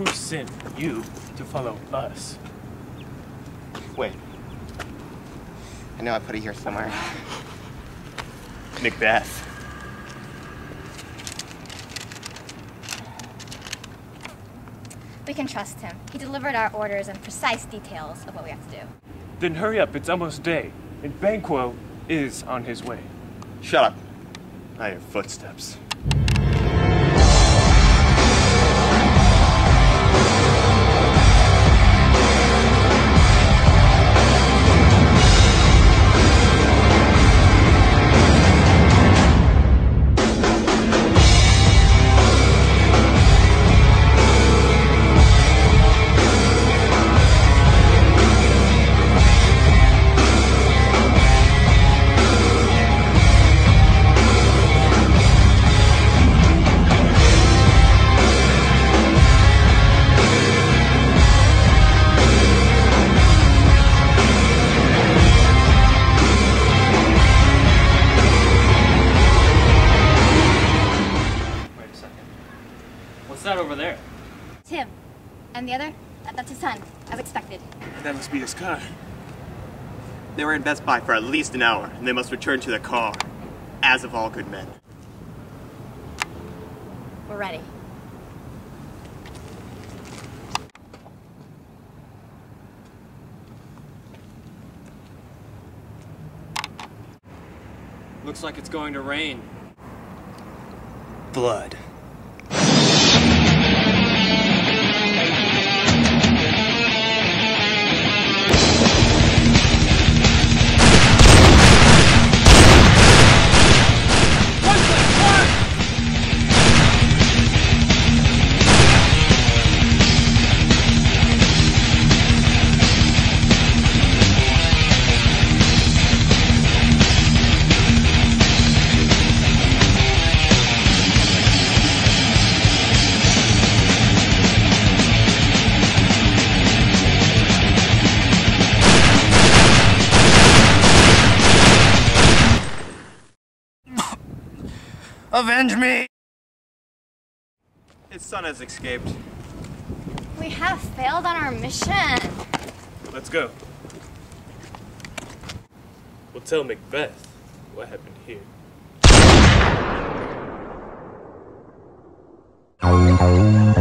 Who sent you to follow us? Wait. I know I put it here somewhere. Macbeth. We can trust him. He delivered our orders and precise details of what we have to do. Then hurry up, it's almost day, and Banquo is on his way. Shut up. I hear footsteps. Over there? Tim. And the other? That- That's his son, as expected. That must be his car. They were in Best Buy for at least an hour, and they must return to their car. As of all good men. We're ready. Looks like it's going to rain. Blood. Avenge me! His son has escaped. We have failed on our mission. Let's go. We'll tell Macbeth what happened here. Thank you.